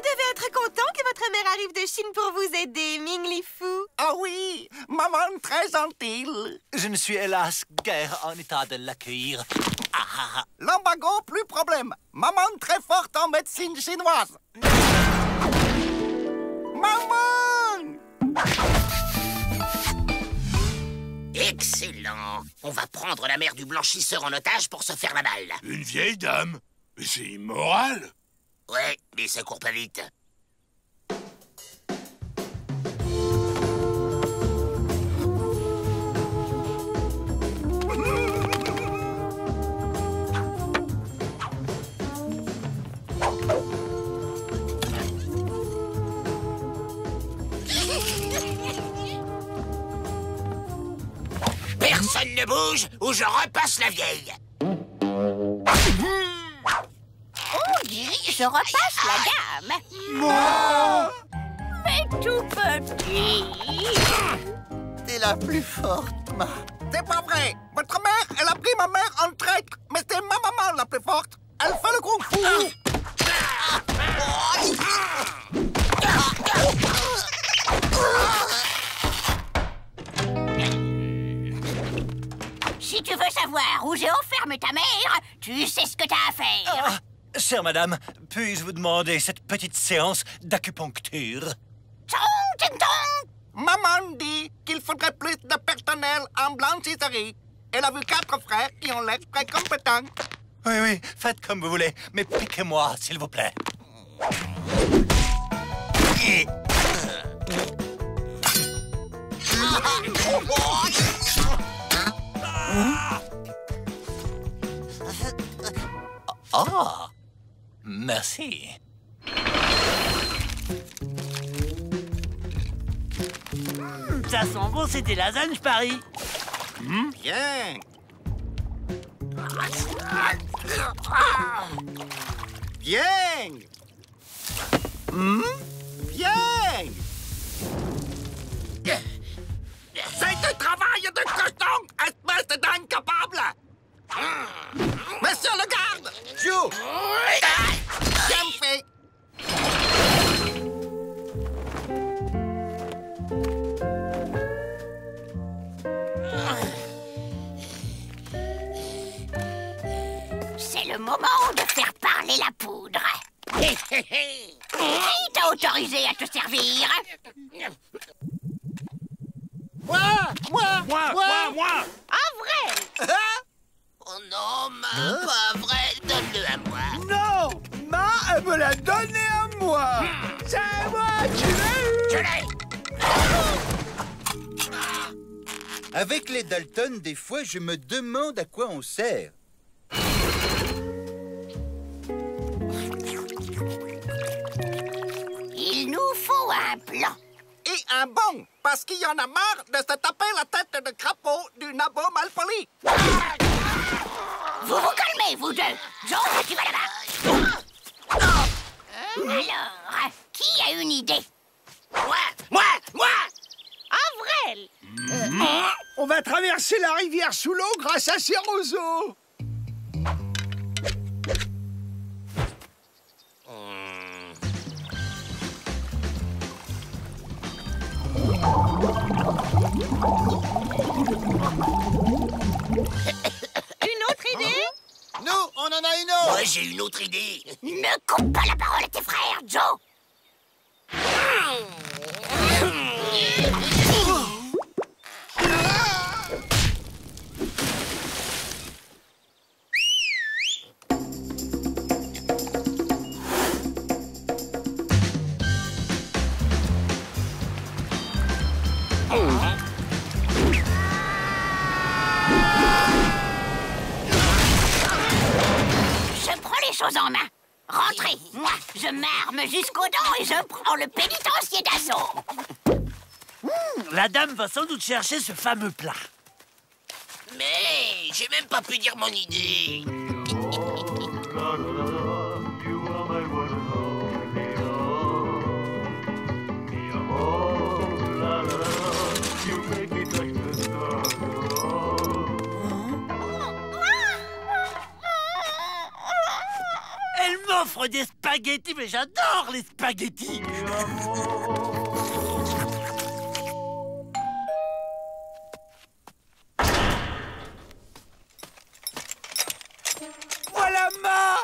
devez être content que votre mère arrive de Chine pour vous aider, Ming Li Fu. Ah oui, maman très gentille. Je ne suis hélas guère en état de l'accueillir. Ah, ah, ah. L'embargo, plus problème. Maman très forte en médecine chinoise. Maman Excellent On va prendre la mère du blanchisseur en otage pour se faire la balle. Une vieille dame Mais c'est immoral Ouais, mais ça court pas vite. Personne ne bouge ou je repasse la vieille. Je repasse la gamme. Mais tout petit. T'es la plus forte, ma. C'est pas vrai. Votre mère, elle a pris ma mère en traître. Mais c'est ma maman la plus forte. Elle fait le kung fu. Si tu veux savoir où j'ai enfermé ta mère, tu sais ce que t'as à faire. Chère madame, puis-je vous demander cette petite séance d'acupuncture? Maman dit qu'il faudrait plus de personnel en blanchisserie. Elle a vu quatre frères qui ont l'air très compétents. Oui, oui, faites comme vous voulez, mais piquez-moi, s'il vous plaît. Ah, merci. Ça sent bon, c'était lasagne, je parie. Bien. Bien. Hmm? Bien. C'est du travail de cochon, espèce d'incapable. Monsieur le garde. Joe. Bien fait. C'est le moment de faire parler la poudre. Qui t'a autorisé à te servir? Avec les Dalton, des fois, je me demande à quoi on sert. Il nous faut un plan. Et un bon, parce qu'il y en a marre de se taper la tête de crapaud du nabo malpoli. Vous vous calmez, vous deux. Joe, tu vas là-bas. Alors, qui a une idée? Moi Moi Moi Avril On va traverser la rivière sous l'eau grâce à ces roseaux. Une autre idée Nous, on en a une autre. Moi, j'ai une autre idée. Ne coupe pas la parole à tes frères, Joe je m'arme jusqu'aux dents et je prends le pénitencier d'assaut. La dame va sans doute chercher ce fameux plat. Mais j'ai même pas pu dire mon idée. M'offre des spaghettis, mais j'adore les spaghettis. Voilà Ma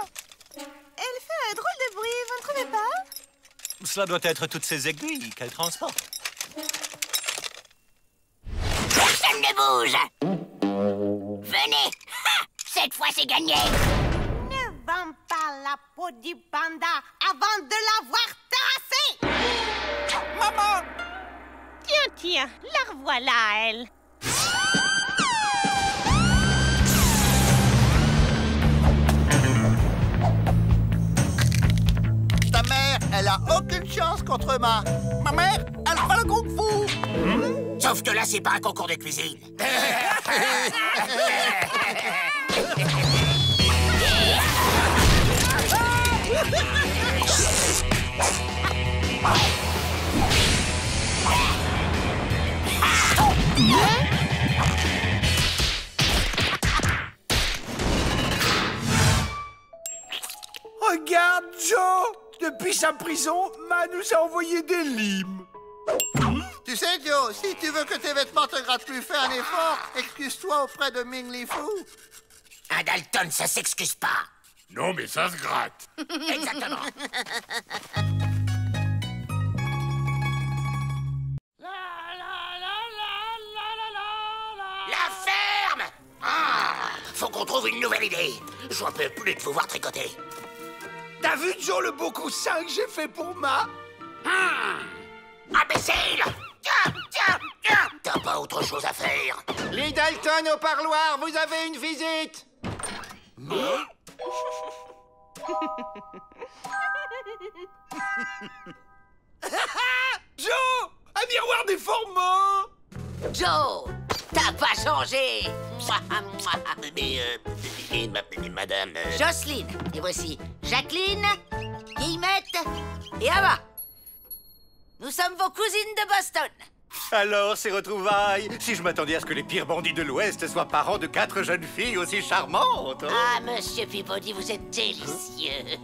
Elle fait un drôle de bruit, vous ne trouvez pas? Cela doit être toutes ces aiguilles qu'elle transporte. Personne ne bouge. Venez. Ha Cette fois, c'est gagné Pas la peau du panda avant de l'avoir terrassé. Maman. Tiens, tiens, la revoilà, elle. Ta mère, elle a aucune chance contre ma... Ma mère, elle fera le kung fu Sauf que là, c'est pas un concours de cuisine. Regarde, Joe Depuis sa prison, Ma nous a envoyé des limes. Tu sais, Joe, si tu veux que tes vêtements te grattent plus, fais un effort. Excuse-toi auprès de Ming Li Fu. Un Dalton, ça s'excuse pas. Non, mais ça se gratte. Exactement. La ferme Ah, Faut qu'on trouve une nouvelle idée. J'en peux plus de vous voir tricoter. T'as vu, Joe, le beau coussin que j'ai fait pour Ma? Imbécile Tiens, tiens, tiens T'as pas autre chose à faire Les Dalton au parloir, vous avez une visite. Joe Un miroir déformant Joe T'as pas changé. Mais, euh, mais madame... euh, Jocelyne, et voici Jacqueline, Guillemette et Ava. Nous sommes vos cousines de Boston. Alors, ces retrouvailles Si je m'attendais à ce que les pires bandits de l'Ouest soient parents de quatre jeunes filles aussi charmantes hein. Ah, monsieur Peabody, vous êtes délicieux.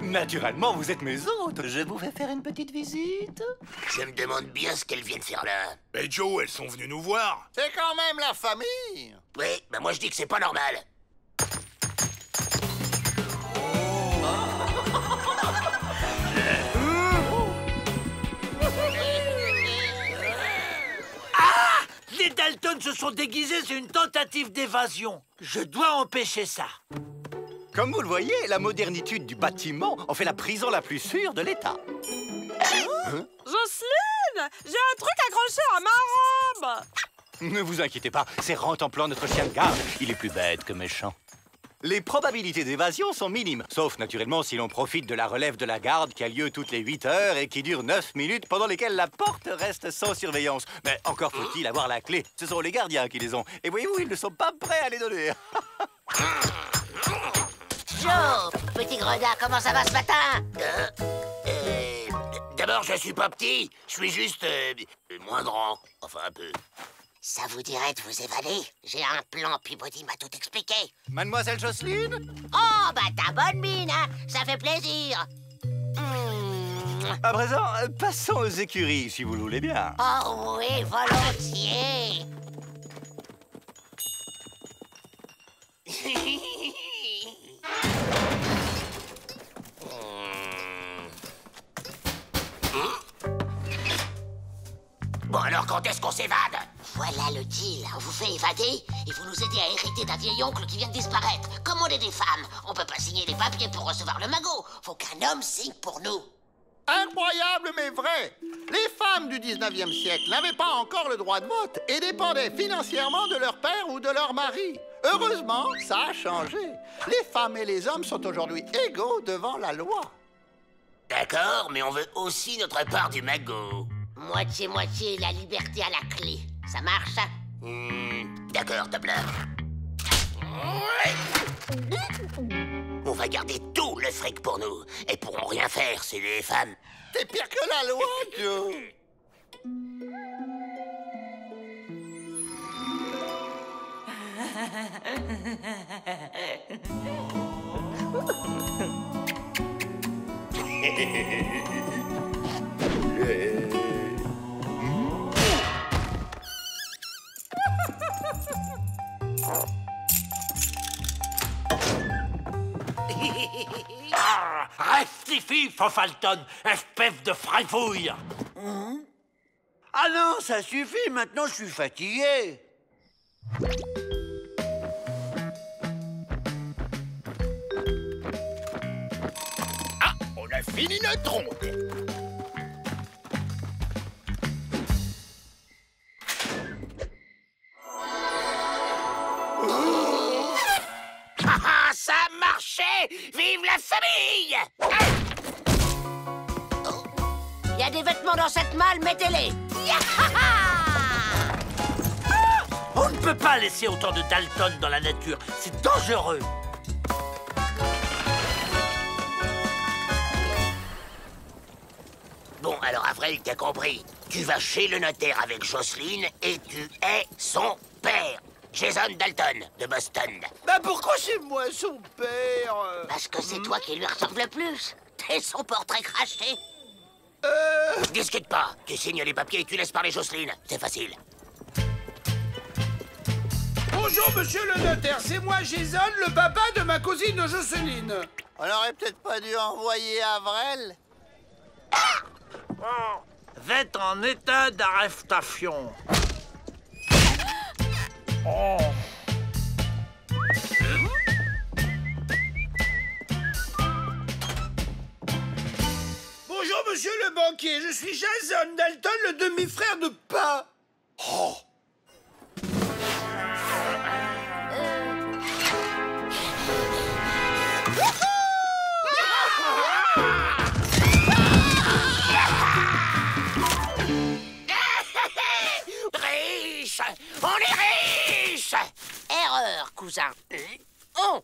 Naturellement, vous êtes mes hôtes. Je vous fais faire une petite visite Je me demande bien ce qu'elles viennent faire là. Mais Joe, elles sont venues nous voir. C'est quand même la famille. Oui, bah moi je dis que c'est pas normal. Dalton se sont déguisés, c'est une tentative d'évasion. Je dois empêcher ça. Comme vous le voyez, la modernitude du bâtiment en fait la prison la plus sûre de l'État. Jocelyne J'ai un truc accroché à ma robe Ne vous inquiétez pas, c'est rentemplant notre chien de garde. Il est plus bête que méchant. Les probabilités d'évasion sont minimes, sauf naturellement si l'on profite de la relève de la garde qui a lieu toutes les 8 heures et qui dure 9 minutes pendant lesquelles la porte reste sans surveillance. Mais encore faut-il avoir la clé. Ce sont les gardiens qui les ont. Et voyez-vous, ils ne sont pas prêts à les donner. Joe, petit gredin, comment ça va ce matin? Euh, euh, D'abord, je suis pas petit, je suis juste euh, moins grand. Enfin, un peu. Ça vous dirait de vous évader J'ai un plan, Peabody m'a tout expliqué. Mademoiselle Jocelyne Oh, bah ta bonne mine, hein Ça fait plaisir. À présent, euh, passons aux écuries, si vous le voulez bien. Oh oui, volontiers. Bon, alors quand est-ce qu'on s'évade? Voilà le deal. On vous fait évader et vous nous aidez à hériter d'un vieil oncle qui vient de disparaître. Comme on est des femmes, on peut pas signer les papiers pour recevoir le magot. Faut qu'un homme signe pour nous. Incroyable mais vrai. Les femmes du 19e siècle n'avaient pas encore le droit de vote et dépendaient financièrement de leur père ou de leur mari. Heureusement, ça a changé. Les femmes et les hommes sont aujourd'hui égaux devant la loi. D'accord, mais on veut aussi notre part du magot. Moitié-moitié, la liberté à la clé. Ça marche mmh, D'accord, Topler. On va garder tout le fric pour nous. Et pourront rien faire, c'est les femmes. T'es pire que la loi, Fofalton, espèce de frifouille Ah non, ça suffit, maintenant je suis fatigué. Ah, on a fini notre ronde. Ah, ah, ça a marché. Vive la famille. Il y a des vêtements dans cette malle, mettez-les On ne peut pas laisser autant de Dalton dans la nature, c'est dangereux Bon, alors Avril, t'as compris. Tu vas chez le notaire avec Jocelyne et tu es son père. Jason Dalton, de Boston. Bah pourquoi c'est moi son père? Parce que c'est toi qui lui ressemble le plus. T'es son portrait craché. Euh... Discute pas. Tu signes les papiers et tu laisses parler Jocelyne. C'est facile. Bonjour, monsieur le notaire, c'est moi, Jason, le papa de ma cousine Jocelyne. On aurait peut-être pas dû envoyer Avrel Vous êtes en état d'arrestation. Oh. Je suis Jason Dalton, le demi-frère de Pa. Oh riche On est riche Erreur, cousin. On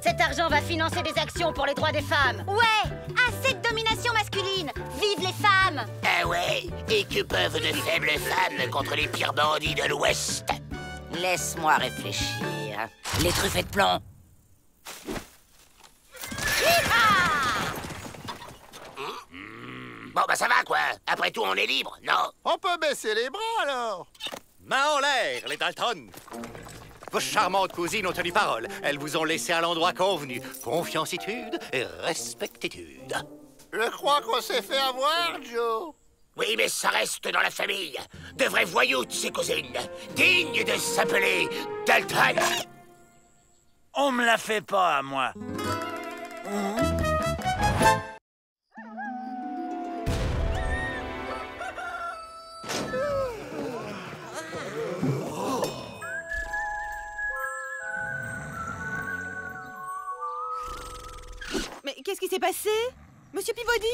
Cet argent va financer des actions pour les droits des femmes. Ouais, assez de domination masculine. Vive les femmes Ah ouais Et que peuvent de faibles femmes contre les pires bandits de l'Ouest? Laisse-moi réfléchir. Les truffes de plomb. Bon, bah ça va, quoi Après tout, on est libre, non? On peut baisser les bras, alors Main en l'air, les Dalton Vos charmantes cousines ont tenu parole. Elles vous ont laissé à l'endroit convenu. Confiancitude et respectitude. Je crois qu'on s'est fait avoir, Joe. Oui, mais ça reste dans la famille. De vrais voyous, ces cousines. Dignes de s'appeler Dalton. On me la fait pas à moi. Mais qu'est-ce qui s'est passé? Monsieur Peabody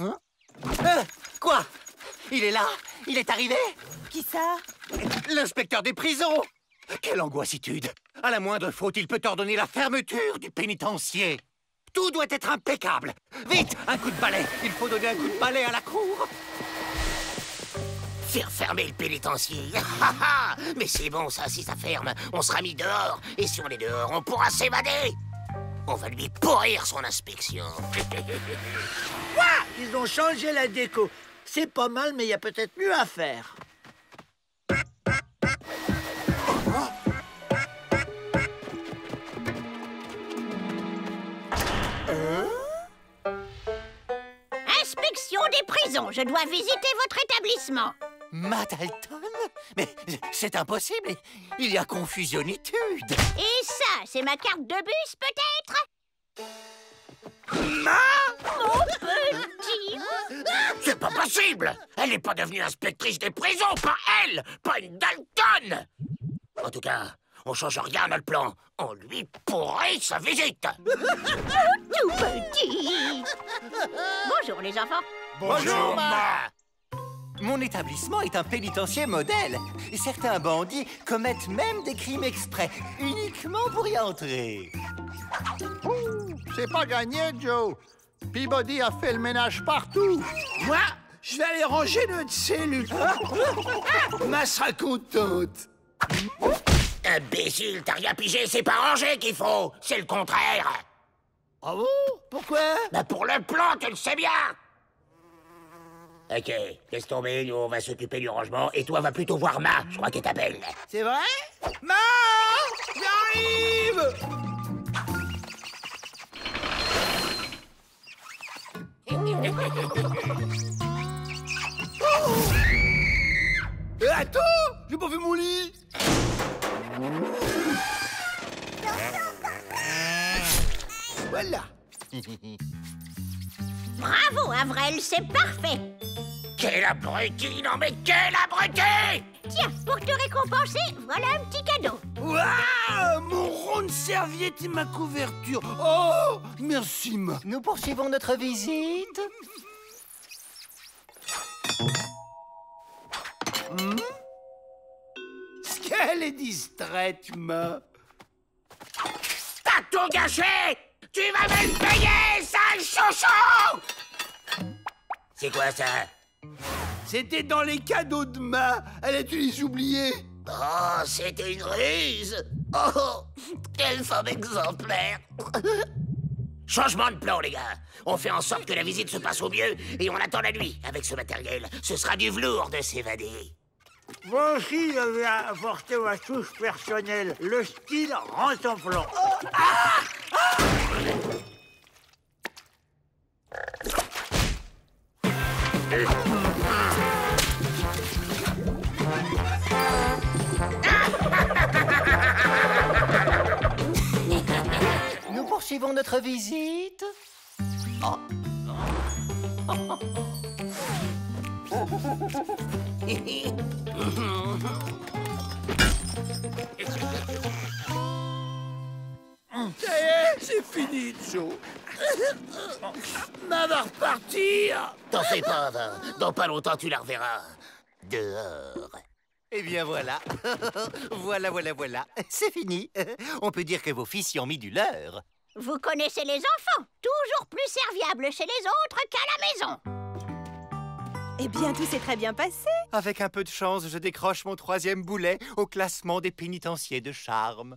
Euh, quoi? Il est là? Il est arrivé? Qui ça? L'inspecteur des prisons Quelle angoissitude À la moindre faute, il peut ordonner la fermeture du pénitencier. Tout doit être impeccable. Vite, un coup de balai. Il faut donner un coup de balai à la cour. Faire fermer le pénitencier. mais c'est bon, ça, si ça ferme, on sera mis dehors. Et si on est dehors, on pourra s'évader. On va lui pourrir son inspection. Quoi? Ils ont changé la déco. C'est pas mal, mais il y a peut-être mieux à faire. Inspection des prisons. Je dois visiter votre établissement. Matt Dalton Mais c'est impossible. Il y a confusionnitude. Et ça, c'est ma carte de bus, peut-être? Ma? Mon petit C'est pas possible Elle n'est pas devenue inspectrice des prisons, pas elle Pas une Dalton En tout cas, on change rien à notre plan. On lui pourrit sa visite Tout petit Bonjour, les enfants. Bonjour, Ma Mon établissement est un pénitencier modèle. Et certains bandits commettent même des crimes exprès, uniquement pour y entrer. C'est pas gagné, Joe. Peabody a fait le ménage partout. Moi, je vais aller ranger notre cellule. Ma sera contente. Imbécile, t'as rien pigé, c'est pas rangé qu'il faut C'est le contraire Ah bon? Pourquoi? Bah pour le plan, tu le sais bien Ok, laisse tomber, nous on va s'occuper du rangement, et toi va plutôt voir Ma, je crois qu'elle t'appelle. C'est vrai? Ma J'arrive! Euh, Attends J'ai pas fait mon lit! Voilà Bravo, Avrel, c'est parfait. Quel abruti Non mais quel abruti! Tiens, pour te récompenser, voilà un petit cadeau. Waouh Mon rond de serviette et ma couverture. Oh Merci, ma. Nous poursuivons notre visite. Hmm? Ce qu'elle est distraite, ma. T'as tout gâché Tu vas me le payer, sale chouchou! C'est quoi ça? C'était dans les cadeaux de ma. Elle a dû les oublier Oh, c'était une ruse! Oh, quelle femme exemplaire! Changement de plan, les gars. On fait en sorte que la visite se passe au mieux et on attend la nuit. Avec ce matériel, ce sera du velours de s'évader. Moi aussi, j'avais apporté ma touche personnelle. Le style rentre en plan. Nous poursuivons notre visite. Oh. Ça y est, c'est fini, Joe Ma va repartir T'en fais pas, va. Dans pas longtemps, tu la reverras. Dehors. Eh bien voilà. voilà, voilà, voilà. C'est fini. On peut dire que vos fils y ont mis du leur. Vous connaissez les enfants, toujours plus serviables chez les autres qu'à la maison Eh bien, tout s'est très bien passé. Avec un peu de chance, je décroche mon troisième boulet au classement des pénitenciers de charme.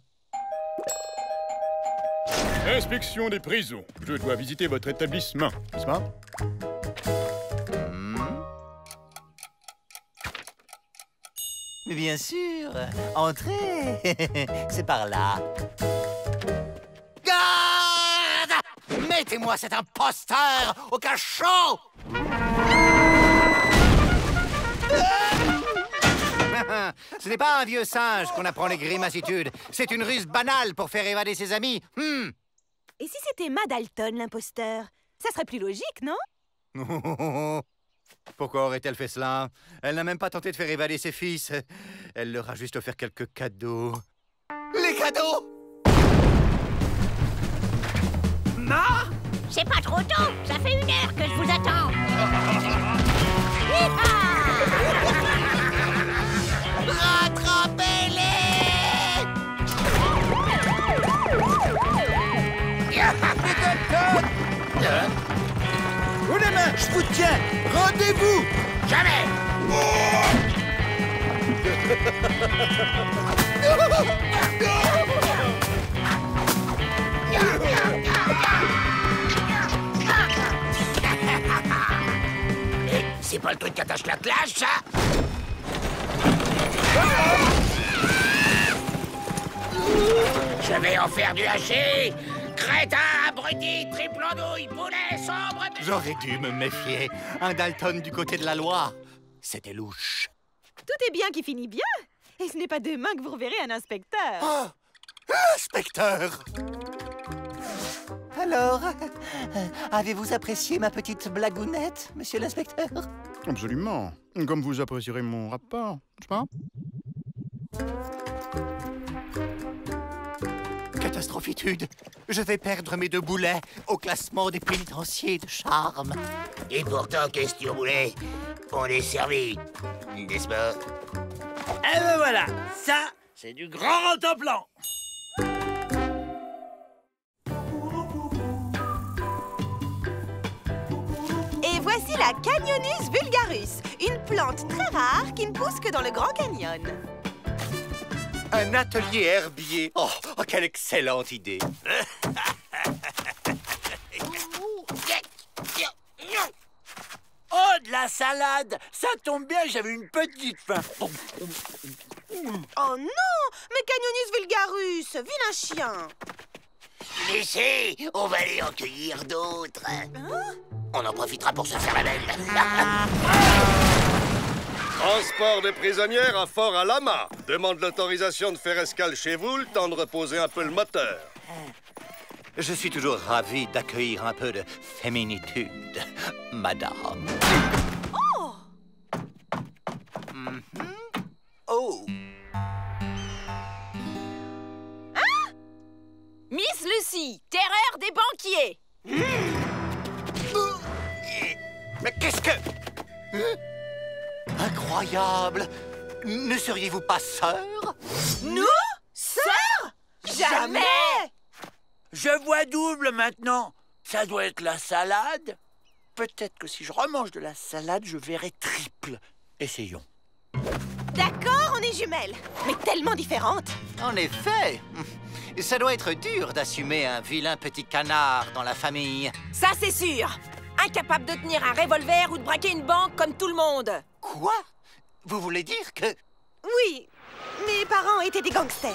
Inspection des prisons. Je dois visiter votre établissement, n'est-ce pas? Mais bien sûr. Entrez. C'est par là. Garde Mettez-moi cet imposteur au cachot Ce n'est pas un vieux singe qu'on apprend les grimacitudes. C'est une ruse banale pour faire évader ses amis. Hmm. Et si c'était Ma Dalton, l'imposteur? Ça serait plus logique, non? Pourquoi aurait-elle fait cela? Elle n'a même pas tenté de faire évader ses fils. Elle leur a juste offert quelques cadeaux. Les cadeaux Ma? C'est pas trop tôt, ça fait une heure que je vous attends Je vous tiens. Rendez-vous. Jamais. C'est pas le truc qui attache la classe, ça Je vais en faire du haché Crétin, abruti, triple andouille, poulet, sombre... J'aurais dû me méfier. Un Dalton du côté de la loi. C'était louche. Tout est bien qui finit bien. Et ce n'est pas demain que vous reverrez un inspecteur. Oh Inspecteur Alors, euh, avez-vous apprécié ma petite blagounette, monsieur l'inspecteur Absolument. Comme vous apprécierez mon rapport, n'est-ce pas Catastrophitude. Je vais perdre mes deux boulets au classement des pénitenciers de charme. Et pourtant, question boulet, on est servi, n'est-ce pas Eh ben voilà, ça, c'est du grand en plan. Voici la Canyonus vulgarus, une plante très rare qui ne pousse que dans le Grand Canyon. Un atelier herbier. Oh, oh, quelle excellente idée. Oh, de la salade Ça tombe bien, j'avais une petite faim. Oh non Mais Canyonis vulgarus, vilain chien Laissez, on va aller en cueillir d'autres. On en profitera pour se faire la belle. Transport des prisonnières à Fort Alama. Demande l'autorisation de faire escale chez vous, le temps de reposer un peu le moteur. Je suis toujours ravi d'accueillir un peu de féminitude, madame. Oh Mhm. Oh Hein Miss Lucie, terreur des banquiers Mais qu'est-ce que... Hein? Incroyable Ne seriez-vous pas sœur Nous Sœur Jamais Je vois double maintenant. Ça doit être la salade. Peut-être que si je remange de la salade, je verrai triple. Essayons. D'accord, on est jumelles, mais tellement différentes En effet Ça doit être dur d'assumer un vilain petit canard dans la famille. Ça, c'est sûr Incapable de tenir un revolver ou de braquer une banque comme tout le monde Quoi? Vous voulez dire que... Oui, mes parents étaient des gangsters.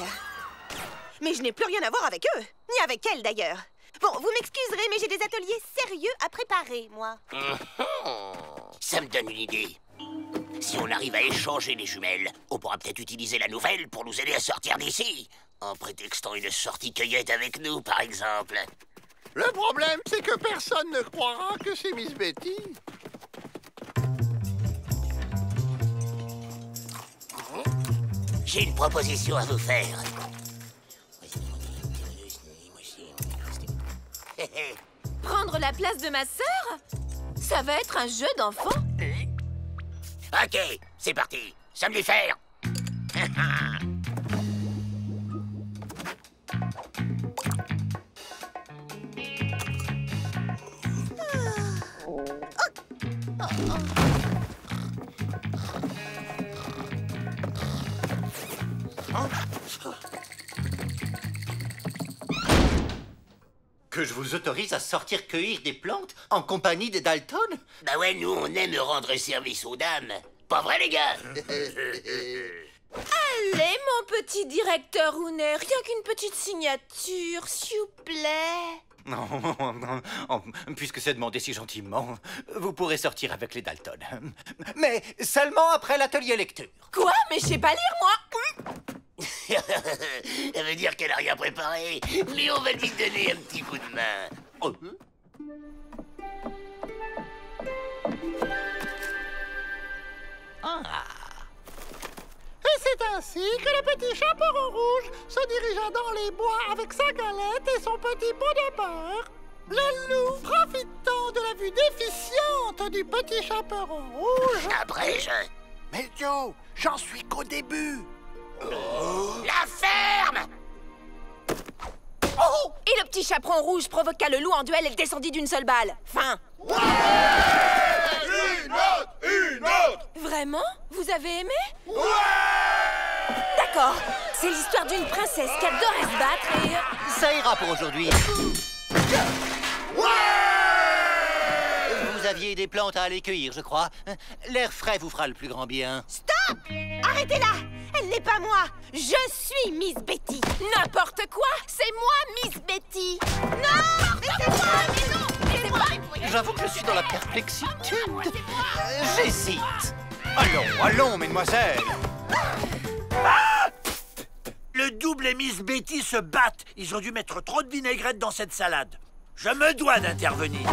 Mais je n'ai plus rien à voir avec eux, ni avec elle d'ailleurs. Bon, vous m'excuserez, mais j'ai des ateliers sérieux à préparer, moi. Ça me donne une idée. Si on arrive à échanger les jumelles, on pourra peut-être utiliser la nouvelle pour nous aider à sortir d'ici. En prétextant une sortie cueillette avec nous, par exemple. Le problème, c'est que personne ne croira que c'est Miss Betty. J'ai une proposition à vous faire. Prendre la place de ma sœur? Ça va être un jeu d'enfant Ok, c'est parti. Ça me les faire? Que je vous autorise à sortir cueillir des plantes en compagnie des Dalton? Bah ouais, nous, on aime rendre service aux dames. Pas vrai, les gars? Allez, mon petit directeur Hounet, rien qu'une petite signature, s'il vous plaît. Non, puisque c'est demandé si gentiment, vous pourrez sortir avec les Dalton. Mais seulement après l'atelier lecture. Quoi? Mais je sais pas lire, moi Elle veut dire qu'elle a rien préparé, mais on va lui donner un petit coup de main. Oh. Et c'est ainsi que le petit chaperon rouge se dirigea dans les bois avec sa galette et son petit pot de beurre. Le loup, profitant de la vue déficiente du petit chaperon rouge... Après, je... Mais Joe, j'en suis qu'au début. La ferme Oh Et le petit chaperon rouge provoqua le loup en duel et descendit d'une seule balle. Fin. Vraiment? Vous avez aimé? Ouais! D'accord. C'est l'histoire d'une princesse qui adorait se battre et... Ça ira pour aujourd'hui. Vous aviez des plantes à aller cueillir, je crois. L'air frais vous fera le plus grand bien. Stop! Arrêtez-la! Elle n'est pas moi! Je suis Miss Betty! N'importe quoi! C'est moi, Miss Betty! Non! Mais c'est moi! Mais non! J'avoue que je suis dans la perplexitude. Euh, J'hésite. Allons, allons, mesdemoiselles. Le double et Miss Betty se battent. Ils ont dû mettre trop de vinaigrette dans cette salade. Je me dois d'intervenir.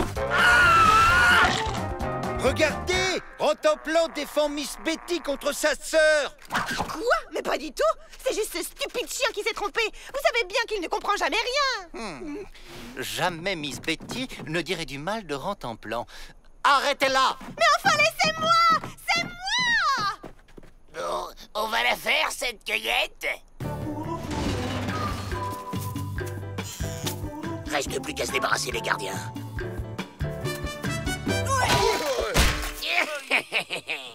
Regardez Rentemplant défend Miss Betty contre sa sœur Quoi? Mais pas du tout C'est juste ce stupide chien qui s'est trompé Vous savez bien qu'il ne comprend jamais rien Hmm. Jamais Miss Betty ne dirait du mal de Rentemplant. Arrêtez-la Mais enfin, laissez-moi C'est moi Bon, on va la faire, cette cueillette. Reste plus qu'à se débarrasser des gardiens.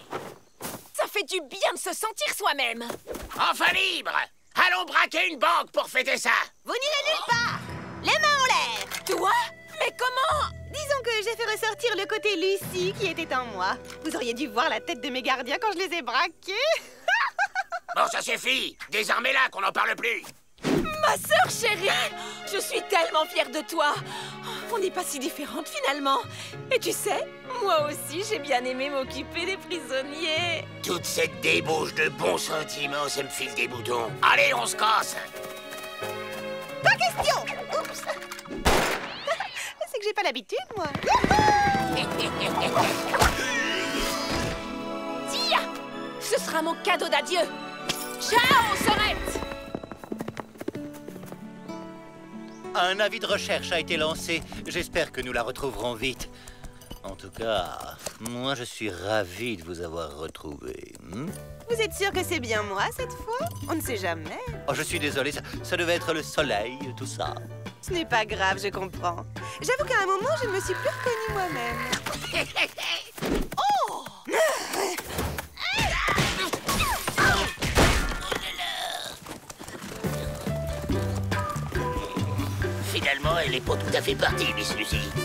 Ça fait du bien de se sentir soi-même. Enfin libre Allons braquer une banque pour fêter ça. Vous n'irez nulle part Les mains en l'air. Toi Mais comment j'ai fait ressortir le côté Lucie qui était en moi. Vous auriez dû voir la tête de mes gardiens quand je les ai braqués. Bon, ça suffit. Désarmez-la, qu'on n'en parle plus. Ma sœur chérie Je suis tellement fière de toi. On n'est pas si différentes finalement. Et tu sais, moi aussi j'ai bien aimé m'occuper des prisonniers. Toute cette débauche de bons sentiments, ça me file des boutons. Allez, on se casse. Pas question. Oups que j'ai pas l'habitude, moi. Tiens Ce sera mon cadeau d'adieu Ciao, Sorette Un avis de recherche a été lancé. J'espère que nous la retrouverons vite. En tout cas, moi je suis ravi de vous avoir retrouvé. hmm? Vous êtes sûr que c'est bien moi, cette fois? On ne sait jamais. oh, je suis désolé, ça, ça devait être le soleil, tout ça. Ce n'est pas grave, je comprends. J'avoue qu'à un moment, je ne me suis plus reconnue moi-même. oh Finalement, elle est pas tout à fait partie, Miss Lucie.